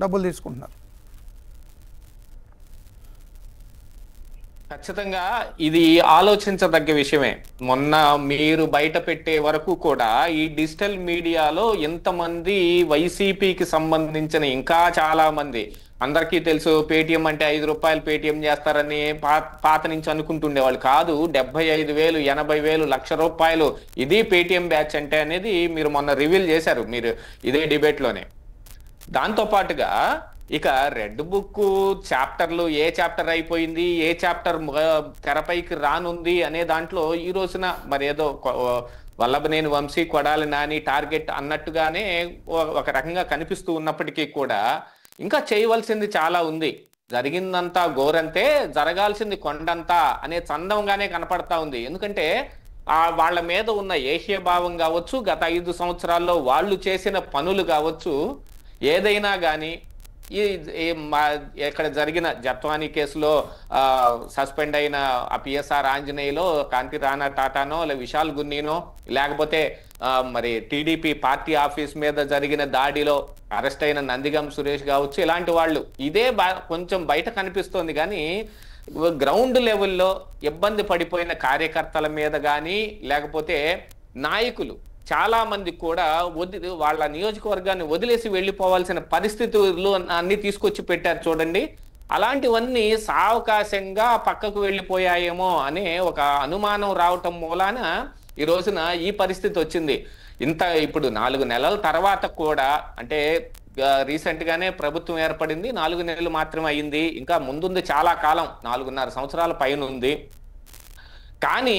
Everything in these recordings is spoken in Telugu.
డబ్బులు తీసుకుంటున్నారు. ఖచ్చితంగా ఇది ఆలోచించదగ్గ విషయమే. మొన్న మీరు బయట పెట్టే వరకు కూడా ఈ డిజిటల్ మీడియాలో ఎంతమంది వైసీపీకి సంబంధించిన ఇంకా చాలా మంది అందరికీ తెలుసు పేటిఎం అంటే ఐదు రూపాయలు పేటిఎం చేస్తారని పాత నుంచి అనుకుంటుండేవాళ్ళు కాదు డెబ్బై ఐదు వేలు ఎనభై వేలు లక్ష రూపాయలు ఇది పేటిఎం బ్యాచ్ అంటే అనేది మీరు మొన్న రివీల్ చేశారు మీరు ఇదే డిబేట్లోనే. దాంతో పాటుగా ఇక రెడ్ బుక్ చాప్టర్లు ఏ చాప్టర్ అయిపోయింది ఏ చాప్టర్ తెరపైకి రానుంది అనే దాంట్లో ఈ రోజున మరి ఏదో వల్లభనేని వంశీ కొడాలి నాని టార్గెట్ అన్నట్టుగానే ఒక రకంగా కనిపిస్తూ ఉన్నప్పటికీ కూడా ఇంకా చేయవలసింది చాలా ఉంది. జరిగిందంతా గోరంతే జరగాల్సింది కొండంతా అనే చందంగానే కనపడతా ఉంది. ఎందుకంటే ఆ వాళ్ళ మీద ఉన్న ఏహ్యభావం భావం కావచ్చు గత ఐదు సంవత్సరాల్లో వాళ్ళు చేసిన పనులు కావచ్చు ఏదైనా కానీ ఈ మా ఇక్కడ జరిగిన జత్వానీ కేసులో సస్పెండ్ అయిన ఆ పిఎస్ఆర్ ఆంజనేయులో కాంతి రాణా టాటానో లేదా విశాల్ గున్నీనో లేకపోతే మరి టీడీపీ పార్టీ ఆఫీస్ మీద జరిగిన దాడిలో అరెస్ట్ అయిన నందిగం సురేష్ కావచ్చు ఇలాంటి వాళ్ళు. ఇదే బా- కొంచెం బయట కనిపిస్తోంది కానీ గ్రౌండ్ లెవెల్లో ఇబ్బంది పడిపోయిన కార్యకర్తల మీద కానీ లేకపోతే నాయకులు చాలామంది కూడా వదిలి వాళ్ళ నియోజకవర్గాన్ని వదిలేసి వెళ్ళిపోవాల్సిన పరిస్థితులు అన్ని తీసుకొచ్చి పెట్టారు చూడండి. అలాంటివన్నీ సావకాశంగా పక్కకు వెళ్ళిపోయాయేమో అనే ఒక అనుమానం రావటం మూలాన ఈ రోజున ఈ పరిస్థితి వచ్చింది. ఇంత ఇప్పుడు నాలుగు నెలల తర్వాత కూడా అంటే రీసెంట్ గానే ప్రభుత్వం ఏర్పడింది. నాలుగు నెలలు మాత్రమే అయింది. ఇంకా ముందుంది చాలా కాలం. నాలుగున్నర సంవత్సరాల పైన ఉంది కానీ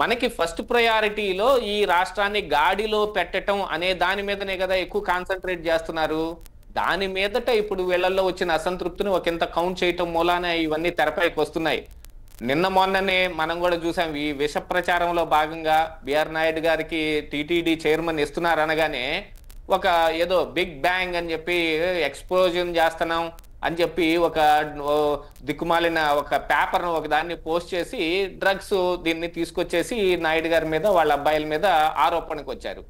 మనకి ఫస్ట్ ప్రయారిటీలో ఈ రాష్ట్రాన్ని గాడిలో పెట్టటం అనే దాని మీదనే కదా ఎక్కువ కాన్సన్ట్రేట్ చేస్తున్నారు. దాని మీదట ఇప్పుడు వీళ్ళల్లో వచ్చిన అసంతృప్తిని ఒకంత కౌంట్ చేయటం మూలాన ఇవన్నీ తెరపైకి వస్తున్నాయి. నిన్న మొన్ననే మనం కూడా చూసాం ఈ విష ప్రచారంలో భాగంగా బిఆర్ నాయుడు గారికి టీటీడీ చైర్మన్ ఇస్తున్నారు అనగానే ఒక ఏదో బిగ్ బ్యాంగ్ అని చెప్పి ఎక్స్పోజన్ చేస్తున్నాం. అని చెప్పి ఒక దిక్కుమాలిన ఒక పేపర్ను ఒక దాన్ని పోస్ట్ చేసి డ్రగ్స్ దీన్ని తీసుకొచ్చేసి నాయుడు గారి మీద వాళ్ళ అబ్బాయిల మీద ఆరోపణకు వచ్చారు.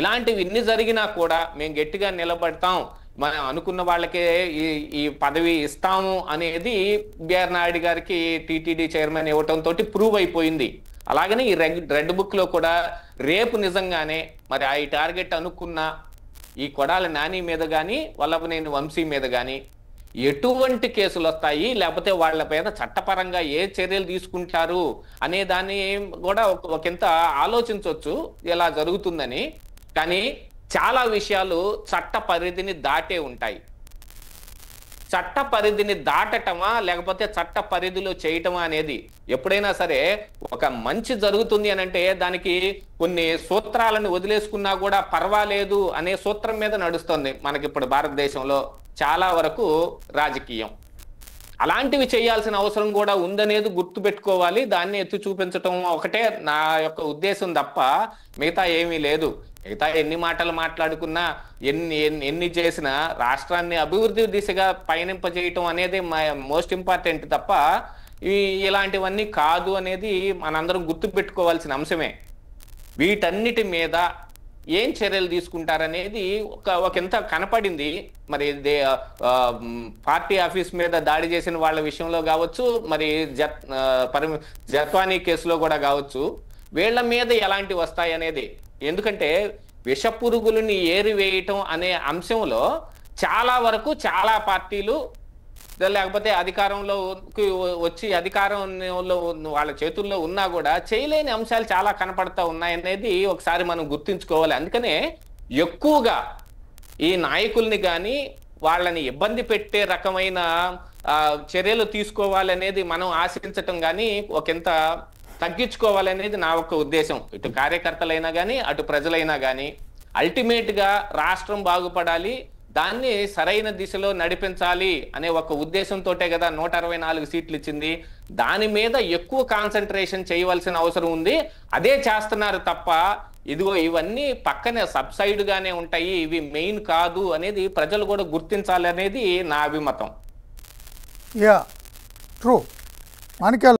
ఇలాంటివి ఇన్ని జరిగినా కూడా మేము గట్టిగా నిలబడతాం. మనం అనుకున్న వాళ్ళకే ఈ ఈ పదవి ఇస్తాము అనేది బిఆర్ నాయుడు గారికి టీటీడీ చైర్మన్ ఇవ్వటం తోటి ప్రూవ్ అయిపోయింది. అలాగనే ఈ రెడ్ రెడ్ బుక్లో కూడా రేపు నిజంగానే మరి ఆ ఈ టార్గెట్ అనుకున్న ఈ కొడాల నాని మీద కానీ వల్లభనేని వంశీ మీద కానీ ఎటువంటి కేసులు వస్తాయి? లేకపోతే వాళ్ళ మీద చట్టపరంగా ఏ చర్యలు తీసుకుంటారు? అనే దాన్ని కూడా ఒకంత ఆలోచించవచ్చు ఇలా జరుగుతుందని. కానీ చాలా విషయాలు చట్ట పరిధిని దాటే ఉంటాయి. చట్ట పరిధిని దాటటమా? లేకపోతే చట్ట పరిధిలో చేయటమా అనేది? ఎప్పుడైనా సరే ఒక మంచి జరుగుతుంది అని అంటే దానికి కొన్ని సూత్రాలను వదిలేసుకున్నా కూడా పర్వాలేదు అనే సూత్రం మీద నడుస్తుంది మనకి ఇప్పుడు భారతదేశంలో. చాలా వరకు రాజకీయం. అలాంటివి చేయాల్సిన అవసరం కూడా ఉందనేది గుర్తు పెట్టుకోవాలి దాన్ని ఎత్తి చూపించటం ఒకటే నా యొక్క ఉద్దేశం తప్ప మిగతా ఏమీ లేదు. మిగతా ఎన్ని మాటలు మాట్లాడుకున్నా ఎన్ని ఎన్ని- ఎన్ని చేసినా రాష్ట్రాన్ని అభివృద్ధి దిశగా పయనింపజేయటం అనేది మోస్ట్ ఇంపార్టెంట్ తప్ప ఈ ఇలాంటివన్నీ కాదు అనేది మనందరం గుర్తు పెట్టుకోవాల్సిన అంశమే. వీటన్నిటి మీద ఏం చర్యలు తీసుకుంటారనేది ఒక ఒకంత కనపడింది. మరి దే పార్టీ ఆఫీస్ మీద దాడి చేసిన వాళ్ళ విషయంలో కావచ్చు మరి జత్ పరి జత్వానీ కేసులో కూడా కావచ్చు వీళ్ళ మీద ఎలాంటి వస్తాయి అనేది ఎందుకంటే విష పురుగులని ఏరివేయటం అనే అంశంలో చాలా వరకు చాలా పార్టీలు లేకపోతే అధికారంలో వచ్చి అధికారంలో వాళ్ళ చేతుల్లో ఉన్నా కూడా చేయలేని అంశాలు చాలా కనపడతా ఉన్నాయనేది ఒకసారి మనం గుర్తుంచుకోవాలి. అందుకనే ఎక్కువగా ఈ నాయకుల్ని కానీ వాళ్ళని ఇబ్బంది పెట్టే రకమైన చర్యలు తీసుకోవాలనేది మనం ఆశించటం కానీ ఒకంత తగ్గించుకోవాలనేది నా ఒక ఉద్దేశం. ఇటు కార్యకర్తలైనా కానీ అటు ప్రజలైనా కానీ అల్టిమేట్గా రాష్ట్రం బాగుపడాలి దాన్ని సరైన దిశలో నడిపించాలి అనే ఒక ఉద్దేశంతోటే కదా నూట అరవై నాలుగు సీట్లు ఇచ్చింది. దాని మీద ఎక్కువ కాన్సన్ట్రేషన్ చేయవలసిన అవసరం ఉంది. అదే చేస్తున్నారు తప్ప ఇదిగో ఇవన్నీ పక్కనే సబ్సైడ్ గానే ఉంటాయి ఇవి మెయిన్ కాదు అనేది ప్రజలు కూడా గుర్తించాలి అనేది నా అభిమతం. Yeah true. మాణిక్యాల